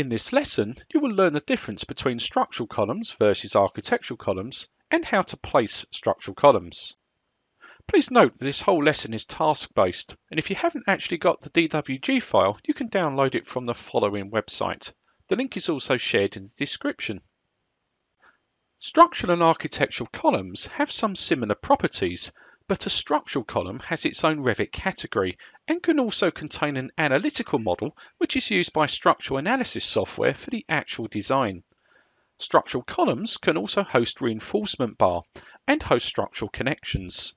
In this lesson, you will learn the difference between structural columns versus architectural columns and how to place structural columns. Please note that this whole lesson is task-based, and if you haven't actually got the DWG file, you can download it from the following website. The link is also shared in the description. Structural and architectural columns have some similar properties, but a structural column has its own Revit category and can also contain an analytical model which is used by structural analysis software for the actual design. Structural columns can also host reinforcement bar and host structural connections.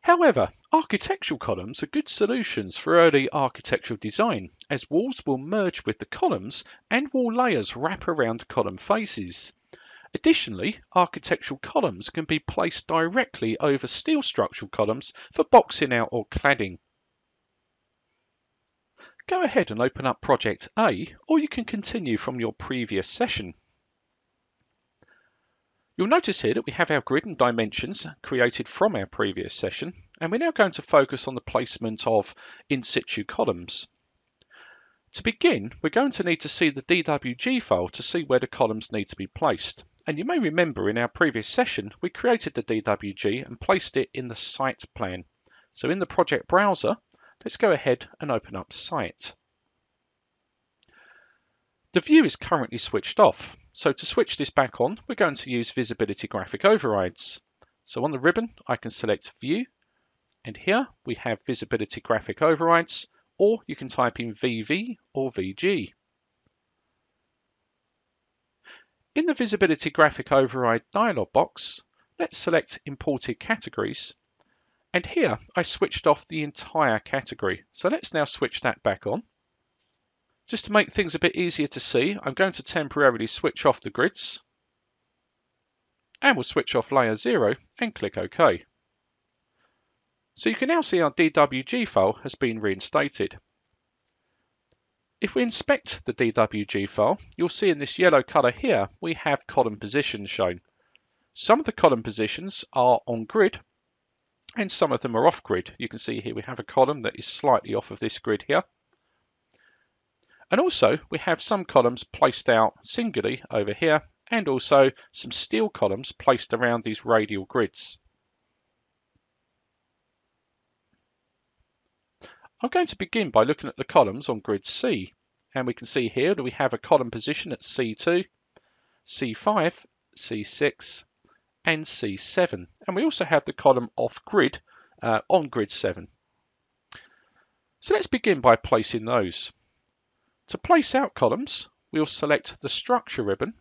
However, architectural columns are good solutions for early architectural design as walls will merge with the columns and wall layers wrap around column faces. Additionally, architectural columns can be placed directly over steel structural columns for boxing out or cladding. Go ahead and open up Project A, or you can continue from your previous session. You'll notice here that we have our grid and dimensions created from our previous session, and we're now going to focus on the placement of in situ columns. To begin, we're going to need to see the DWG file to see where the columns need to be placed. And you may remember in our previous session, we created the DWG and placed it in the site plan. So in the project browser, let's go ahead and open up site. The view is currently switched off. So to switch this back on, we're going to use visibility graphic overrides. So on the ribbon, I can select view and here we have visibility graphic overrides or you can type in VV or VG. In the Visibility Graphic Override dialog box, let's select Imported Categories. And here I switched off the entire category. So let's now switch that back on. Just to make things a bit easier to see, I'm going to temporarily switch off the grids. And we'll switch off layer 0 and click OK. So you can now see our DWG file has been reinstated. If we inspect the DWG file, you'll see in this yellow color here, we have column positions shown. Some of the column positions are on grid and some of them are off grid. You can see here we have a column that is slightly off of this grid here. And also we have some columns placed out singularly over here and also some steel columns placed around these radial grids. I'm going to begin by looking at the columns on grid C. And we can see here that we have a column position at C2, C5, C6, and C7. And we also have the column off grid uh, on grid 7. So let's begin by placing those. To place out columns, we'll select the structure ribbon.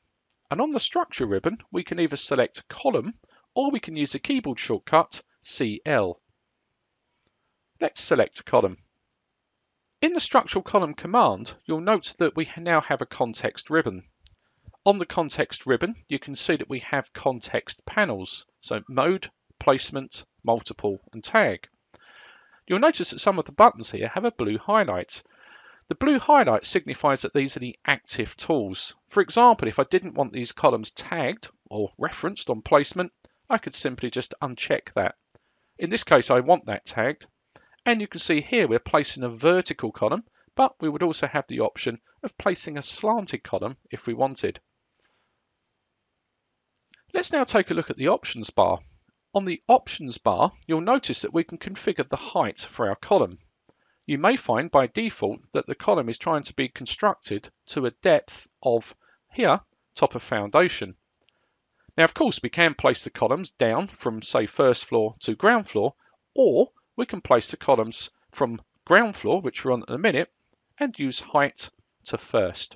And on the structure ribbon, we can either select column or we can use the keyboard shortcut CL. Let's select a column. In the structural column command, you'll note that we now have a context ribbon. On the context ribbon, you can see that we have context panels, so mode, placement, multiple, and tag. You'll notice that some of the buttons here have a blue highlight. The blue highlight signifies that these are the active tools. For example, if I didn't want these columns tagged or referenced on placement, I could simply just uncheck that. In this case, I want that tagged, and you can see here we're placing a vertical column, but we would also have the option of placing a slanted column if we wanted. Let's now take a look at the options bar. On the options bar, you'll notice that we can configure the height for our column. You may find by default that the column is trying to be constructed to a depth of here, top of foundation. Now, of course, we can place the columns down from, say, first floor to ground floor, or we can place the columns from ground floor, which we're on at the minute, and use height to first.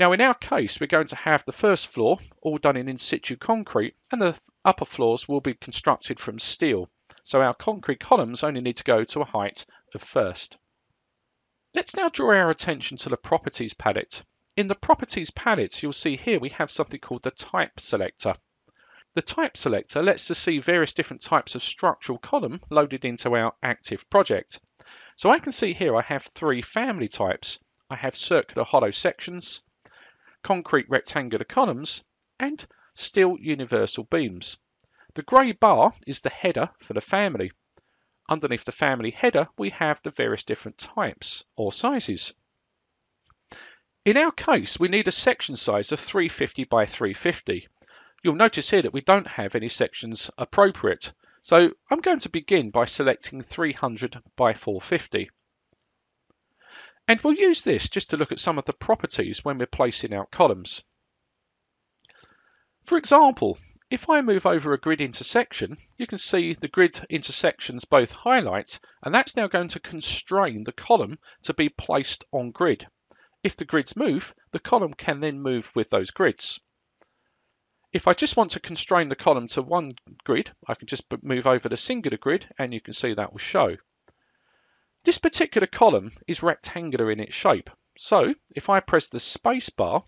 Now in our case, we're going to have the first floor all done in in situ concrete and the upper floors will be constructed from steel. So our concrete columns only need to go to a height of first. Let's now draw our attention to the properties palette. In the properties palette, you'll see here we have something called the type selector. The type selector lets us see various different types of structural column loaded into our active project. So I can see here I have three family types. I have circular hollow sections, concrete rectangular columns, and steel universal beams. The grey bar is the header for the family. Underneath the family header, we have the various different types or sizes. In our case, we need a section size of 350 by 350. You'll notice here that we don't have any sections appropriate. So I'm going to begin by selecting 300 by 450. And we'll use this just to look at some of the properties when we're placing out columns. For example, if I move over a grid intersection, you can see the grid intersections both highlight, and that's now going to constrain the column to be placed on grid. If the grids move, the column can then move with those grids. If I just want to constrain the column to one grid, I can just move over the singular grid and you can see that will show. This particular column is rectangular in its shape. So if I press the space bar,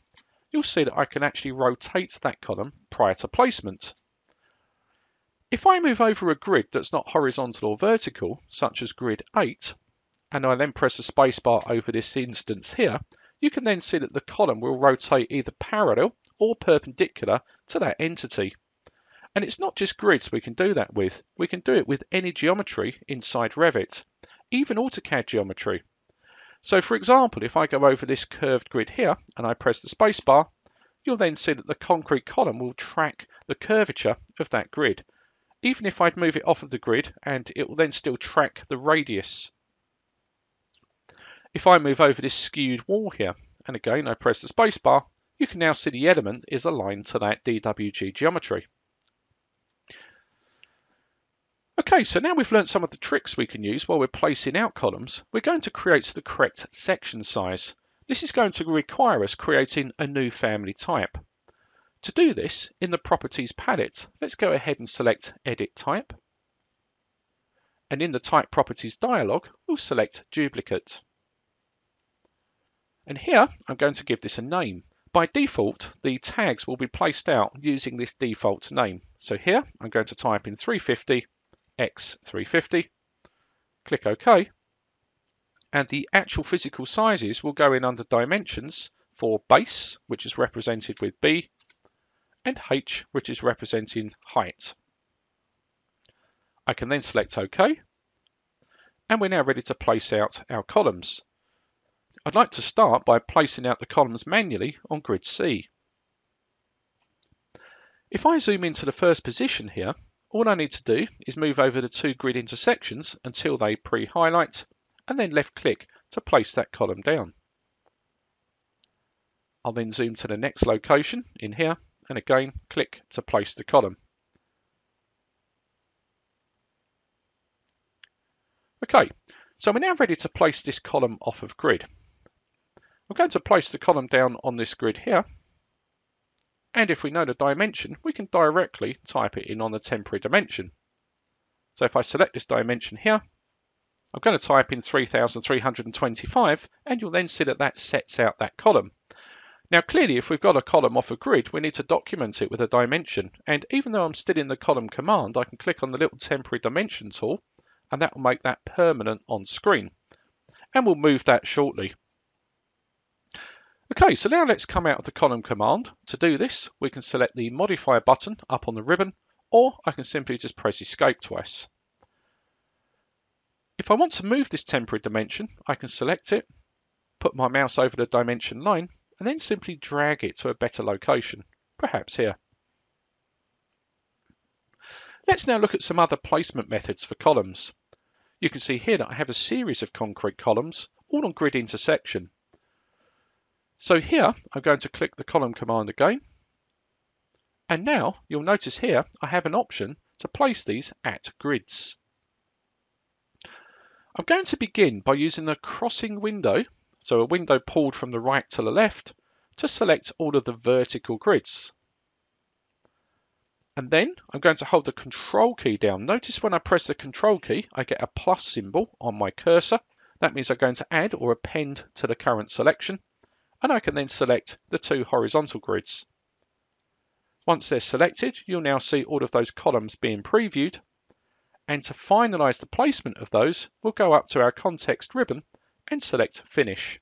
you'll see that I can actually rotate that column prior to placement. If I move over a grid that's not horizontal or vertical, such as grid 8, and I then press the spacebar over this instance here, you can then see that the column will rotate either parallel or perpendicular to that entity. And it's not just grids we can do that with, we can do it with any geometry inside Revit even AutoCAD geometry. So for example, if I go over this curved grid here and I press the spacebar, you'll then see that the concrete column will track the curvature of that grid. Even if I'd move it off of the grid and it will then still track the radius. If I move over this skewed wall here, and again I press the spacebar, you can now see the element is aligned to that DWG geometry. Okay, so now we've learned some of the tricks we can use while we're placing out columns, we're going to create the correct section size. This is going to require us creating a new family type. To do this, in the Properties palette, let's go ahead and select Edit Type. And in the Type Properties dialog, we'll select Duplicate. And here, I'm going to give this a name. By default, the tags will be placed out using this default name. So here, I'm going to type in 350 X350, click OK, and the actual physical sizes will go in under dimensions for base, which is represented with B, and H, which is representing height. I can then select OK, and we're now ready to place out our columns. I'd like to start by placing out the columns manually on grid C. If I zoom into the first position here, all I need to do is move over the two grid intersections until they pre-highlight and then left click to place that column down. I'll then zoom to the next location in here and again click to place the column. Okay, so we're now ready to place this column off of grid. I'm going to place the column down on this grid here and if we know the dimension, we can directly type it in on the temporary dimension. So if I select this dimension here, I'm going to type in 3325 and you'll then see that that sets out that column. Now clearly if we've got a column off a grid we need to document it with a dimension and even though I'm still in the column command I can click on the little temporary dimension tool and that will make that permanent on screen and we'll move that shortly. Okay, so now let's come out of the column command. To do this, we can select the modifier button up on the ribbon, or I can simply just press escape twice. If I want to move this temporary dimension, I can select it, put my mouse over the dimension line, and then simply drag it to a better location, perhaps here. Let's now look at some other placement methods for columns. You can see here that I have a series of concrete columns, all on grid intersection. So here, I'm going to click the column command again. And now you'll notice here, I have an option to place these at grids. I'm going to begin by using the crossing window, so a window pulled from the right to the left, to select all of the vertical grids. And then I'm going to hold the control key down. Notice when I press the control key, I get a plus symbol on my cursor. That means I'm going to add or append to the current selection and I can then select the two horizontal grids. Once they're selected, you'll now see all of those columns being previewed. And to finalize the placement of those, we'll go up to our context ribbon and select Finish.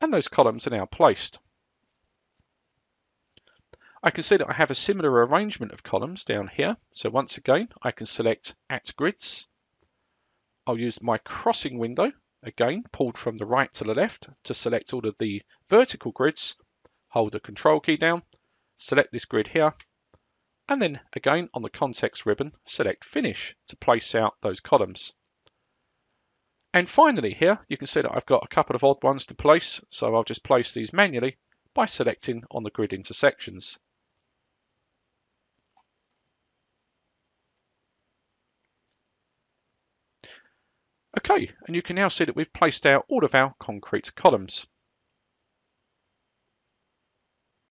And those columns are now placed. I can see that I have a similar arrangement of columns down here. So once again, I can select At Grids. I'll use my crossing window again pulled from the right to the left to select all of the vertical grids, hold the control key down, select this grid here, and then again on the context ribbon, select finish to place out those columns. And finally here, you can see that I've got a couple of odd ones to place, so I'll just place these manually by selecting on the grid intersections. Okay, and you can now see that we've placed out all of our concrete columns.